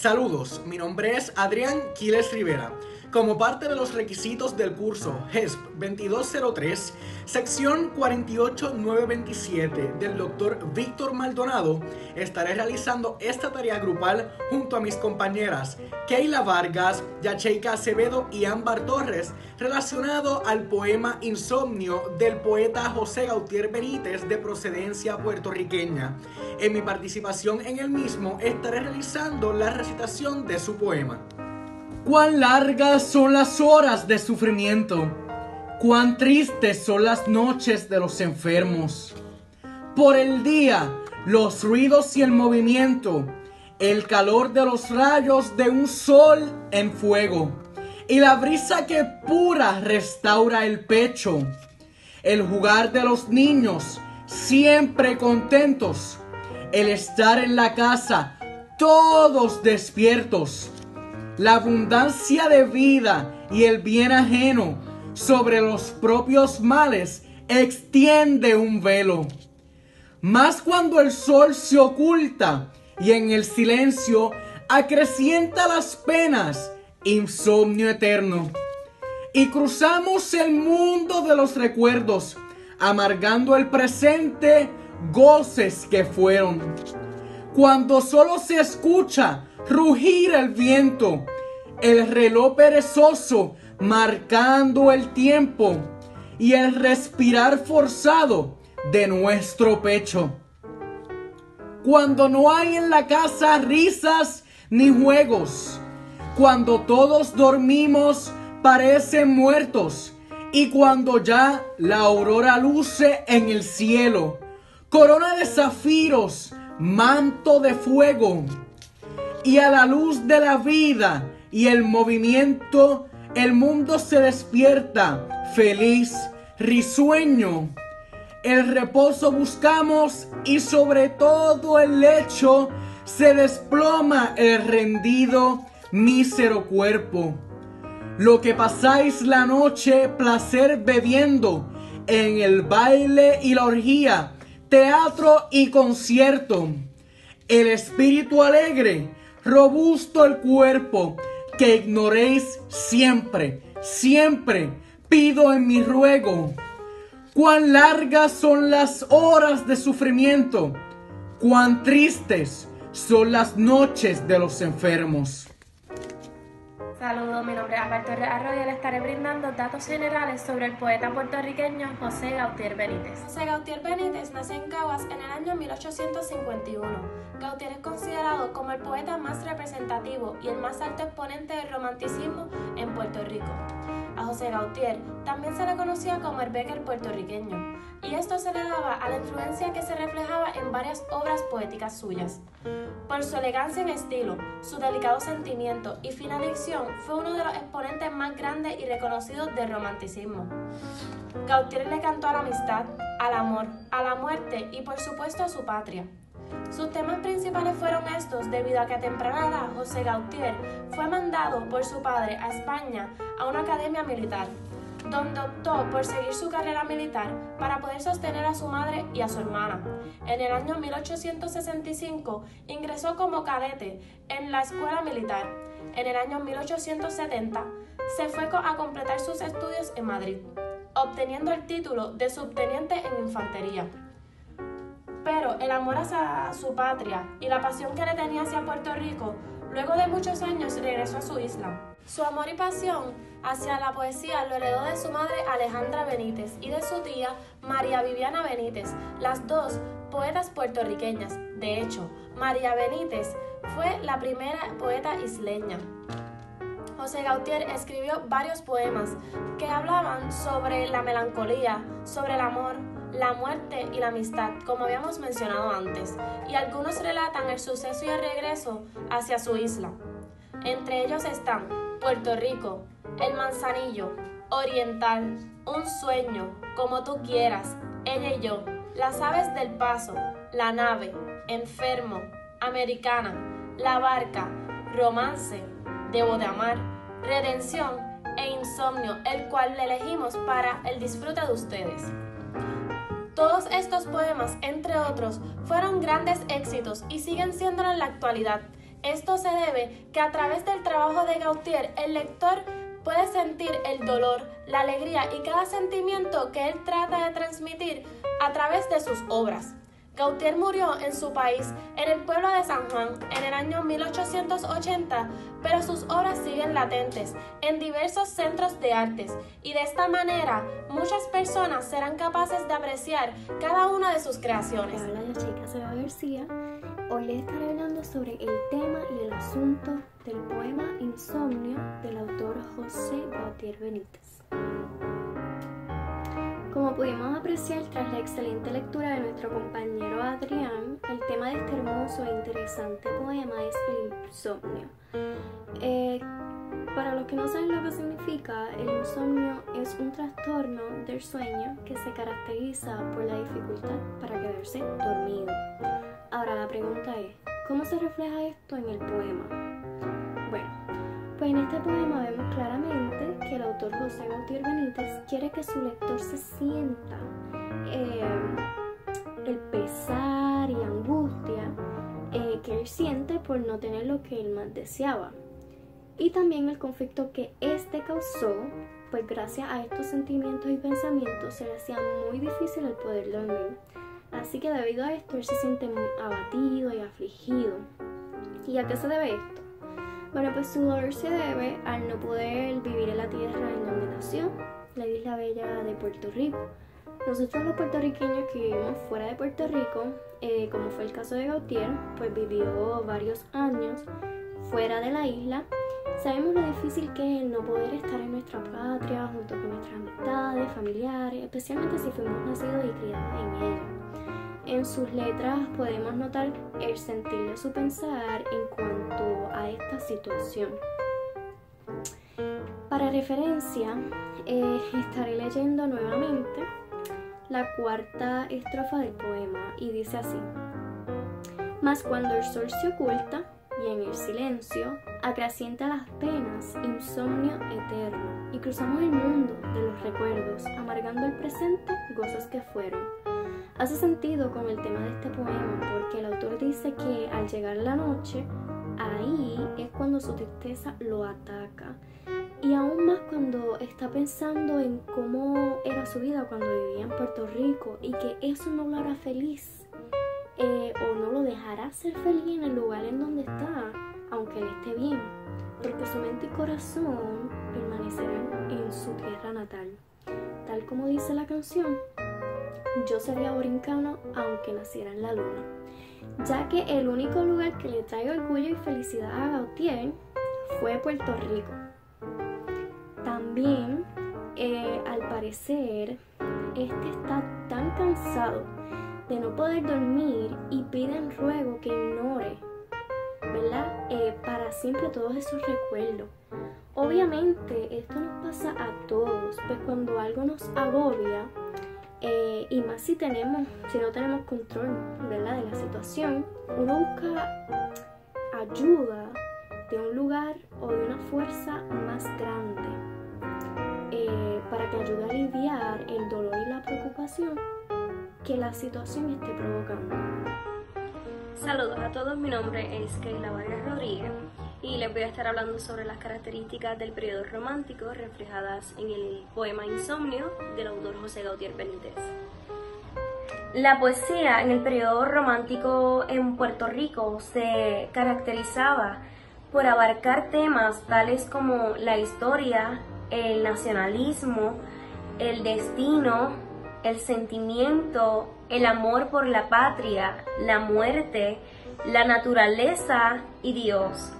Saludos, mi nombre es Adrián Quiles Rivera. Como parte de los requisitos del curso HESP 2203, sección 48927 del doctor Víctor Maldonado, estaré realizando esta tarea grupal junto a mis compañeras Keila Vargas, Yacheika Acevedo y Ámbar Torres, relacionado al poema Insomnio del poeta José Gautier Benítez de procedencia puertorriqueña. En mi participación en el mismo estaré realizando la recitación de su poema. Cuán largas son las horas de sufrimiento, cuán tristes son las noches de los enfermos. Por el día, los ruidos y el movimiento, el calor de los rayos de un sol en fuego, y la brisa que pura restaura el pecho, el jugar de los niños siempre contentos, el estar en la casa todos despiertos la abundancia de vida y el bien ajeno sobre los propios males extiende un velo. Más cuando el sol se oculta y en el silencio acrecienta las penas, insomnio eterno. Y cruzamos el mundo de los recuerdos, amargando el presente, goces que fueron. Cuando solo se escucha rugir el viento, el reloj perezoso marcando el tiempo y el respirar forzado de nuestro pecho. Cuando no hay en la casa risas ni juegos, cuando todos dormimos parecen muertos y cuando ya la aurora luce en el cielo, corona de zafiros, manto de fuego, y a la luz de la vida y el movimiento, el mundo se despierta feliz, risueño. El reposo buscamos y sobre todo el lecho se desploma el rendido, mísero cuerpo. Lo que pasáis la noche placer bebiendo en el baile y la orgía, teatro y concierto. El espíritu alegre, robusto el cuerpo, que ignoréis siempre, siempre pido en mi ruego. Cuán largas son las horas de sufrimiento, cuán tristes son las noches de los enfermos. Saludos, mi nombre es Alberto Arroyo y le estaré brindando datos generales sobre el poeta puertorriqueño José Gautier Benítez. José Gautier Benítez nació en Caguas en el año 1851. Gautier es considerado como el poeta más representativo y el más alto exponente del romanticismo en Puerto Rico. José Gautier también se le conocía como el Becker puertorriqueño, y esto se le daba a la influencia que se reflejaba en varias obras poéticas suyas. Por su elegancia en estilo, su delicado sentimiento y fina dicción, fue uno de los exponentes más grandes y reconocidos del romanticismo. Gautier le cantó a la amistad, al amor, a la muerte y por supuesto a su patria. Sus temas principales fueron estos debido a que a temprana edad José Gautier fue mandado por su padre a España a una academia militar, donde optó por seguir su carrera militar para poder sostener a su madre y a su hermana. En el año 1865 ingresó como cadete en la escuela militar. En el año 1870 se fue a completar sus estudios en Madrid, obteniendo el título de subteniente en infantería. Pero el amor hacia su patria y la pasión que le tenía hacia Puerto Rico, luego de muchos años regresó a su isla. Su amor y pasión hacia la poesía lo heredó de su madre Alejandra Benítez y de su tía María Viviana Benítez, las dos poetas puertorriqueñas. De hecho, María Benítez fue la primera poeta isleña. José Gautier escribió varios poemas que hablaban sobre la melancolía, sobre el amor, la muerte y la amistad, como habíamos mencionado antes, y algunos relatan el suceso y el regreso hacia su isla. Entre ellos están Puerto Rico, El Manzanillo, Oriental, Un Sueño, Como tú quieras, Ella y yo, Las Aves del Paso, La Nave, Enfermo, Americana, La Barca, Romance, Debo de Amar, Redención e Insomnio, el cual le elegimos para el disfrute de ustedes. Todos estos poemas, entre otros, fueron grandes éxitos y siguen siéndolo en la actualidad. Esto se debe que a través del trabajo de Gautier el lector puede sentir el dolor, la alegría y cada sentimiento que él trata de transmitir a través de sus obras. Gautier murió en su país, en el pueblo de San Juan, en el año 1880, pero sus obras siguen latentes en diversos centros de artes y de esta manera muchas personas serán capaces de apreciar cada una de sus creaciones. Hola, yo soy Seba García. Hoy les estaré hablando sobre el tema y el asunto del poema Insomnio del autor José Gautier Benítez. Como pudimos apreciar tras la excelente lectura de nuestro compañero Adrián, el tema de este hermoso e interesante poema es el insomnio. Eh, para los que no saben lo que significa, el insomnio es un trastorno del sueño que se caracteriza por la dificultad para quedarse dormido. Ahora la pregunta es, ¿cómo se refleja esto en el poema? Pues en este poema vemos claramente que el autor José Gautier Benítez quiere que su lector se sienta eh, el pesar y angustia eh, que él siente por no tener lo que él más deseaba. Y también el conflicto que éste causó, pues gracias a estos sentimientos y pensamientos se le hacía muy difícil el poder dormir. Así que debido a esto él se siente muy abatido y afligido. ¿Y a qué se debe esto? Bueno, pues su dolor se debe al no poder vivir en la tierra en donde nació, la isla bella de Puerto Rico. Nosotros los puertorriqueños que vivimos fuera de Puerto Rico, eh, como fue el caso de Gautier, pues vivió varios años fuera de la isla. Sabemos lo difícil que es no poder estar en nuestra patria junto con nuestras amistades, familiares, especialmente si fuimos nacidos y criados en ella. En sus letras podemos notar el sentir de su pensar en cuanto a esta situación. Para referencia, eh, estaré leyendo nuevamente la cuarta estrofa del poema y dice así. Mas cuando el sol se oculta y en el silencio acrecienta las penas, insomnio eterno, y cruzamos el mundo de los recuerdos, amargando el presente, gozos que fueron hace sentido con el tema de este poema porque el autor dice que al llegar la noche, ahí es cuando su tristeza lo ataca. Y aún más cuando está pensando en cómo era su vida cuando vivía en Puerto Rico y que eso no lo hará feliz eh, o no lo dejará ser feliz en el lugar en donde está, aunque él esté bien, porque su mente y corazón permanecerán en su tierra natal. Tal como dice la canción, yo sería borincano aunque naciera en la luna, ya que el único lugar que le trae orgullo y felicidad a Gautier fue Puerto Rico. También, eh, al parecer, este está tan cansado de no poder dormir y pide en ruego que ignore, ¿verdad? Eh, para siempre todos esos recuerdos. Obviamente esto nos pasa a todos, pues cuando algo nos agobia, eh, y más si tenemos, si no tenemos control ¿verdad? de la situación, uno busca ayuda de un lugar o de una fuerza más grande eh, para que ayude a aliviar el dolor y la preocupación que la situación esté provocando. Saludos a todos, mi nombre es Keila Vargas Rodríguez y les voy a estar hablando sobre las características del periodo romántico reflejadas en el poema Insomnio del autor José Gautier Benítez. La poesía en el periodo romántico en Puerto Rico se caracterizaba por abarcar temas tales como la historia, el nacionalismo, el destino, el sentimiento, el amor por la patria, la muerte, la naturaleza y Dios.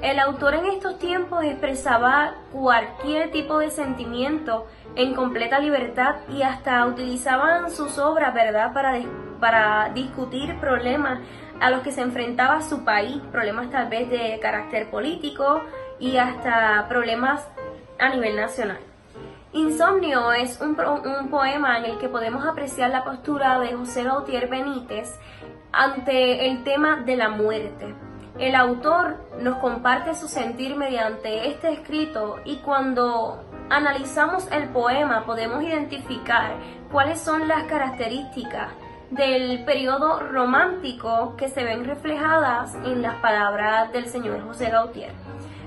El autor en estos tiempos expresaba cualquier tipo de sentimiento en completa libertad y hasta utilizaban sus obras, ¿verdad?, para, para discutir problemas a los que se enfrentaba su país, problemas tal vez de carácter político y hasta problemas a nivel nacional. Insomnio es un, un, poema en el que podemos apreciar la postura de José Gautier Benítez ante el tema de la muerte. El autor nos comparte su sentir mediante este escrito y cuando analizamos el poema podemos identificar cuáles son las características del periodo romántico que se ven reflejadas en las palabras del señor José Gautier.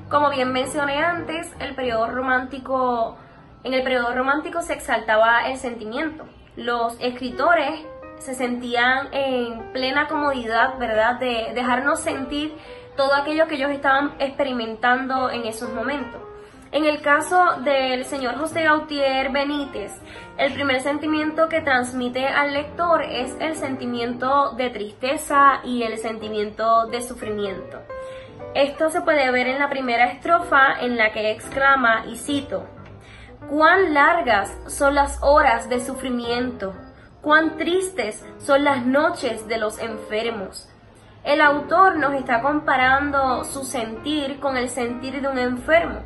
Como bien mencioné antes, el periodo romántico, en el periodo romántico se exaltaba el sentimiento. Los escritores se sentían en plena comodidad, ¿verdad?, de dejarnos sentir todo aquello que ellos estaban experimentando en esos momentos. En el caso del señor José Gautier Benítez, el primer sentimiento que transmite al lector es el sentimiento de tristeza y el sentimiento de sufrimiento. Esto se puede ver en la primera estrofa en la que exclama, y cito, Cuán largas son las horas de sufrimiento, cuán tristes son las noches de los enfermos. El autor nos está comparando su sentir con el sentir de un enfermo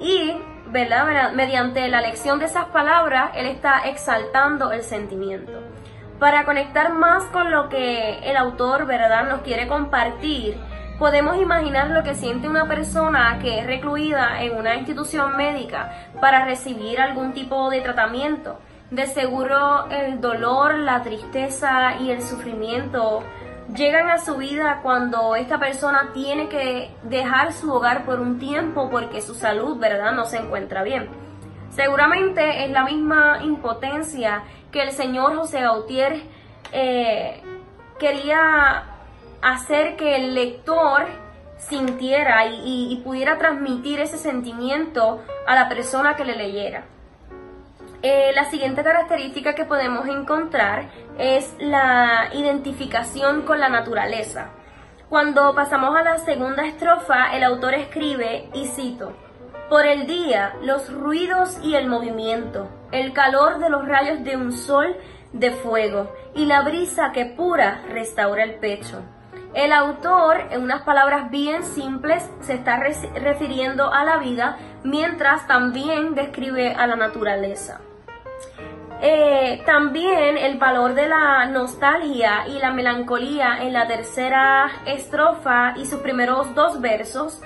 y, ¿verdad? mediante la lección de esas palabras, él está exaltando el sentimiento. Para conectar más con lo que el autor, ¿verdad?, nos quiere compartir, podemos imaginar lo que siente una persona que es recluida en una institución médica para recibir algún tipo de tratamiento. De seguro el dolor, la tristeza y el sufrimiento llegan a su vida cuando esta persona tiene que dejar su hogar por un tiempo porque su salud, ¿verdad?, no se encuentra bien. Seguramente es la misma impotencia que el señor José Gautier eh, quería hacer que el lector sintiera y pudiera transmitir ese sentimiento a la persona que le leyera. Eh, la siguiente característica que podemos encontrar es la identificación con la naturaleza. Cuando pasamos a la segunda estrofa, el autor escribe, y cito, Por el día, los ruidos y el movimiento, el calor de los rayos de un sol de fuego y la brisa que pura restaura el pecho. El autor, en unas palabras bien simples, se está refiriendo a la vida, mientras también describe a la naturaleza. Eh, también el valor de la nostalgia y la melancolía en la tercera estrofa y sus primeros dos versos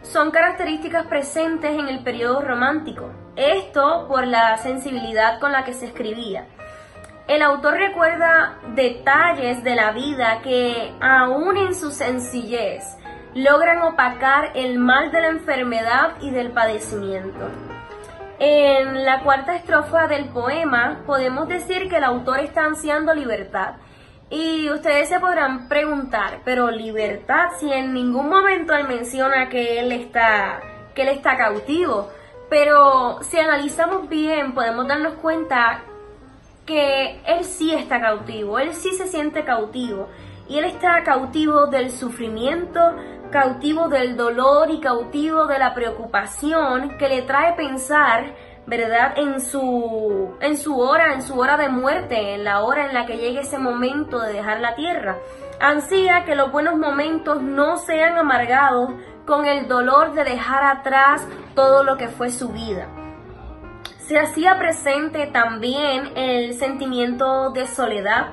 son características presentes en el periodo romántico. Esto por la sensibilidad con la que se escribía. El autor recuerda detalles de la vida que, aún en su sencillez, logran opacar el mal de la enfermedad y del padecimiento. En la cuarta estrofa del poema podemos decir que el autor está ansiando libertad. Y ustedes se podrán preguntar, pero libertad si en ningún momento él menciona que él está que él está cautivo. Pero si analizamos bien, podemos darnos cuenta que él sí está cautivo, él sí se siente cautivo. Y él está cautivo del sufrimiento, cautivo del dolor y cautivo de la preocupación que le trae pensar, ¿verdad? En su, en su hora, en su hora de muerte, en la hora en la que llegue ese momento de dejar la tierra. Ansía que los buenos momentos no sean amargados con el dolor de dejar atrás todo lo que fue su vida. Se hacía presente también el sentimiento de soledad,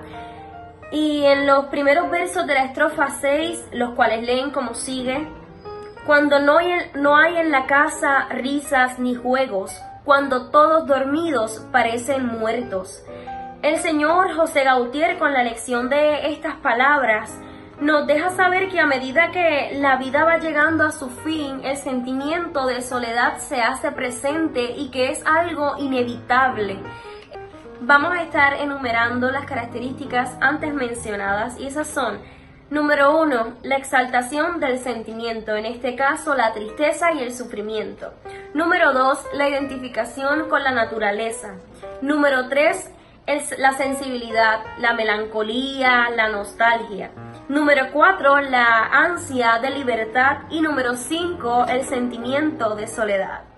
y en los primeros versos de la estrofa 6, los cuales leen como sigue, cuando no hay, no hay en la casa risas ni juegos, cuando todos dormidos parecen muertos. El señor José Gautier con la lección de estas palabras nos deja saber que a medida que la vida va llegando a su fin, el sentimiento de soledad se hace presente y que es algo inevitable vamos a estar enumerando las características antes mencionadas y esas son Número 1. La exaltación del sentimiento, en este caso la tristeza y el sufrimiento. Número 2. La identificación con la naturaleza. Número 3. La sensibilidad, la melancolía, la nostalgia. Número 4. La ansia de libertad. Y número 5. El sentimiento de soledad.